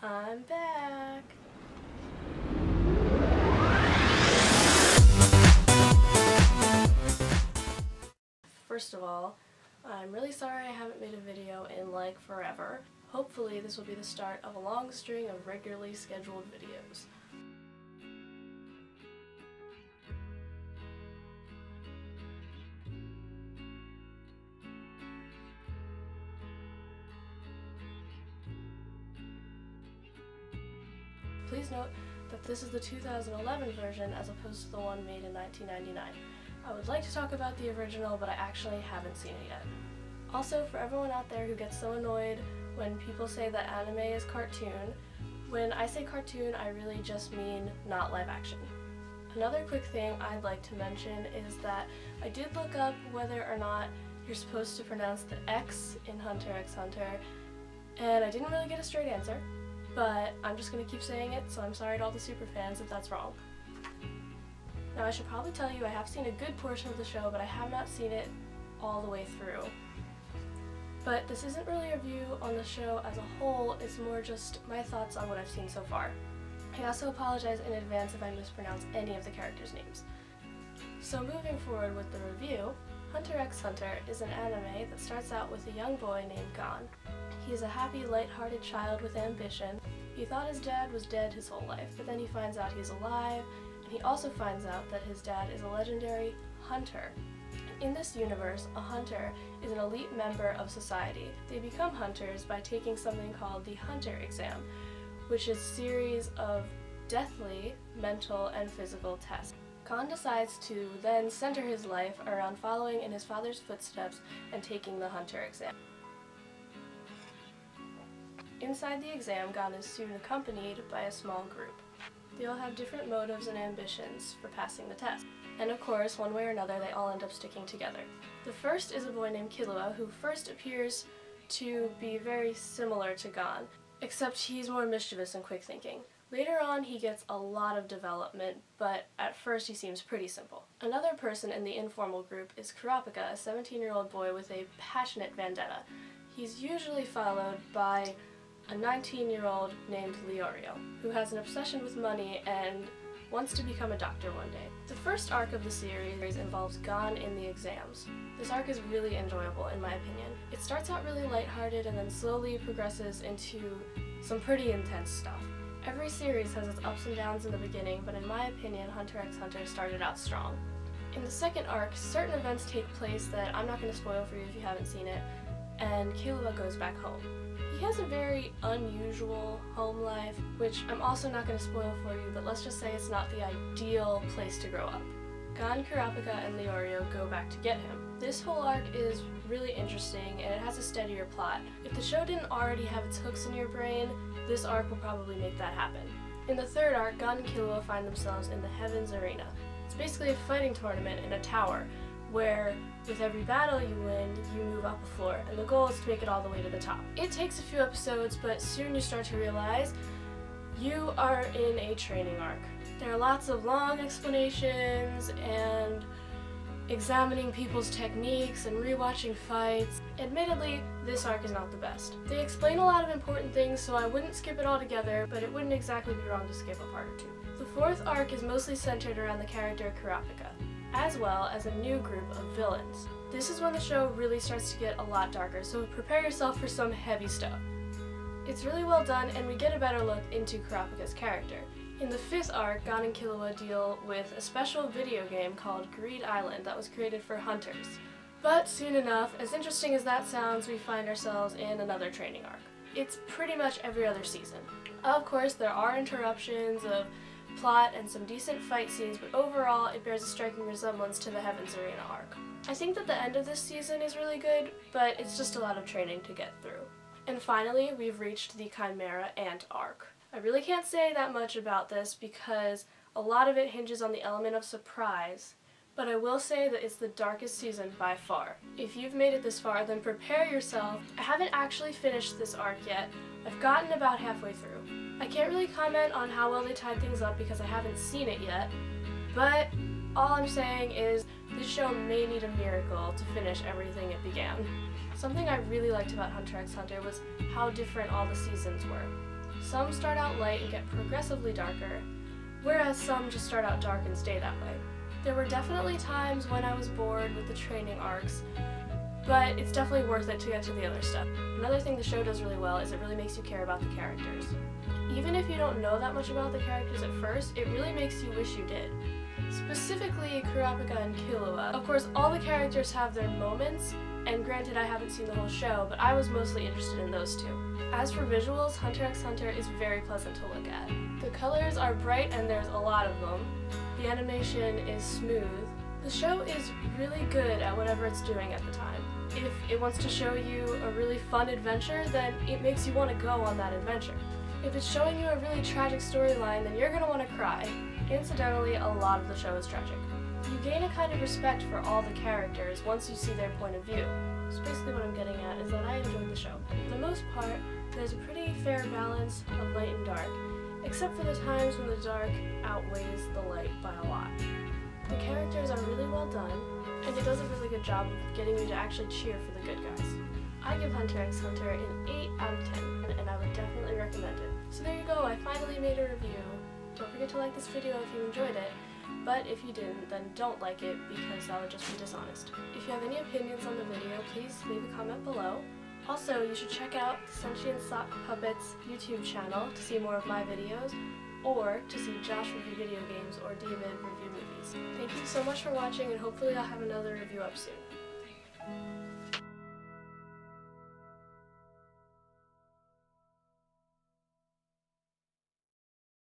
I'm back. First of all, I'm really sorry I haven't made a video in like forever. Hopefully this will be the start of a long string of regularly scheduled videos. Please note that this is the 2011 version as opposed to the one made in 1999. I would like to talk about the original, but I actually haven't seen it yet. Also, for everyone out there who gets so annoyed when people say that anime is cartoon, when I say cartoon, I really just mean not live action. Another quick thing I'd like to mention is that I did look up whether or not you're supposed to pronounce the X in Hunter x Hunter, and I didn't really get a straight answer but I'm just to keep saying it, so I'm sorry to all the super fans if that's wrong. Now I should probably tell you I have seen a good portion of the show, but I have not seen it all the way through. But this isn't really a review on the show as a whole, it's more just my thoughts on what I've seen so far. I also apologize in advance if I mispronounce any of the characters' names. So moving forward with the review, Hunter x Hunter is an anime that starts out with a young boy named Gon. He is a happy, light-hearted child with ambition. He thought his dad was dead his whole life, but then he finds out he's alive, and he also finds out that his dad is a legendary hunter. In this universe, a hunter is an elite member of society. They become hunters by taking something called the Hunter Exam, which is a series of deathly mental and physical tests. Gon decides to then center his life around following in his father's footsteps and taking the Hunter Exam. Inside the exam, Gon is soon accompanied by a small group. They all have different motives and ambitions for passing the test. And of course, one way or another, they all end up sticking together. The first is a boy named Killua, who first appears to be very similar to Gon, except he's more mischievous and quick thinking. Later on, he gets a lot of development, but at first he seems pretty simple. Another person in the informal group is Kurapika, a 17-year-old boy with a passionate vendetta. He's usually followed by a 19-year-old named Leorio, who has an obsession with money and wants to become a doctor one day. The first arc of the series involves Gon in the exams. This arc is really enjoyable in my opinion. It starts out really lighthearted and then slowly progresses into some pretty intense stuff. Every series has its ups and downs in the beginning, but in my opinion, Hunter x Hunter started out strong. In the second arc, certain events take place that I'm not going to spoil for you if you haven't seen it, and Killua goes back home. He has a very unusual home life, which I'm also not going to spoil for you, but let's just say it's not the ideal place to grow up. Gon, Kurapika, and Leorio go back to get him. This whole arc is really interesting and it has a steadier plot. If the show didn't already have its hooks in your brain, this arc will probably make that happen. In the third arc, Gon and Killua find themselves in the Heavens Arena. It's basically a fighting tournament in a tower, where with every battle you win, you move up a floor, and the goal is to make it all the way to the top. It takes a few episodes, but soon you start to realize you are in a training arc. There are lots of long explanations and examining people's techniques and rewatching fights. Admittedly, this arc is not the best. They explain a lot of important things, so I wouldn't skip it all together, but it wouldn't exactly be wrong to skip a part or two. The fourth arc is mostly centered around the character Kurapika as well as a new group of villains. This is when the show really starts to get a lot darker, so prepare yourself for some heavy stuff. It's really well done, and we get a better look into Kurapika's character. In the fifth arc, Gon and Killua deal with a special video game called Greed Island that was created for hunters. But soon enough, as interesting as that sounds, we find ourselves in another training arc. It's pretty much every other season. Of course, there are interruptions of plot, and some decent fight scenes, but overall it bears a striking resemblance to the Heavens Arena arc. I think that the end of this season is really good, but it's just a lot of training to get through. And finally, we've reached the Chimera Ant arc. I really can't say that much about this because a lot of it hinges on the element of surprise, but I will say that it's the darkest season by far. If you've made it this far, then prepare yourself. I haven't actually finished this arc yet. I've gotten about halfway through. I can't really comment on how well they tied things up because I haven't seen it yet, but all I'm saying is this show may need a miracle to finish everything it began. Something I really liked about Hunter x Hunter was how different all the seasons were. Some start out light and get progressively darker, whereas some just start out dark and stay that way. There were definitely times when I was bored with the training arcs, but it's definitely worth it to get to the other stuff. Another thing the show does really well is it really makes you care about the characters. Even if you don't know that much about the characters at first, it really makes you wish you did. Specifically, Kurapika and Killua. Of course, all the characters have their moments, and granted I haven't seen the whole show, but I was mostly interested in those two. As for visuals, Hunter x Hunter is very pleasant to look at. The colors are bright and there's a lot of them. The animation is smooth. The show is really good at whatever it's doing at the time. If it wants to show you a really fun adventure, then it makes you want to go on that adventure. If it's showing you a really tragic storyline, then you're going to want to cry. Incidentally, a lot of the show is tragic. You gain a kind of respect for all the characters once you see their point of view. So basically what I'm getting at is that I enjoyed the show. For the most part, there's a pretty fair balance of light and dark, except for the times when the dark outweighs the light by a lot. The characters are really well done, and it does a really good job of getting you to actually cheer for the good guys. I give Hunter x Hunter an 8 out of 10, and I would definitely recommend it. So there you go, I finally made a review. Don't forget to like this video if you enjoyed it, but if you didn't, then don't like it because that would just be dishonest. If you have any opinions on the video, please leave a comment below. Also, you should check out Sentient Sock Puppets YouTube channel to see more of my videos, or to see Josh review video games or David review movies. Thank you so much for watching and hopefully I'll have another review up soon.